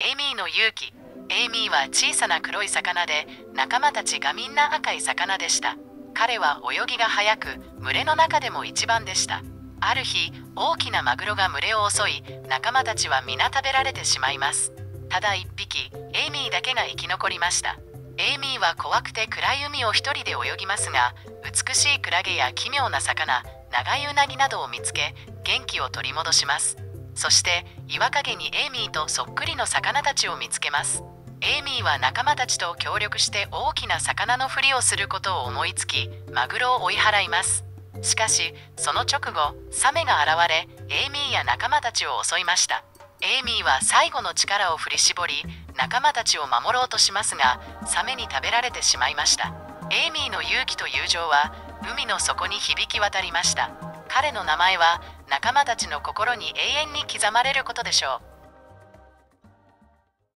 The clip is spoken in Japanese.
エイミーの勇気。エイミーは小さな黒い魚で仲間たちがみんな赤い魚でした。彼は泳ぎが速く群れの中でも一番でした。ある日大きなマグロが群れを襲い仲間たちは皆食べられてしまいます。ただ一匹エイミーだけが生き残りました。エイミーは怖くて暗い海を一人で泳ぎますが美しいクラゲや奇妙な魚長いウナギなどを見つけ元気を取り戻します。そして岩陰にエイミーとそっくりの魚たちを見つけます。エイミーは仲間たちと協力して大きな魚のふりをすることを思いつきマグロを追い払います。しかしその直後サメが現れエイミーや仲間たちを襲いました。エイミーは最後の力を振り絞り仲間たちを守ろうとしますがサメに食べられてしまいました。エイミーの勇気と友情は海の底に響き渡りました。彼の名前は仲間たちの心に永遠に刻まれることでしょう。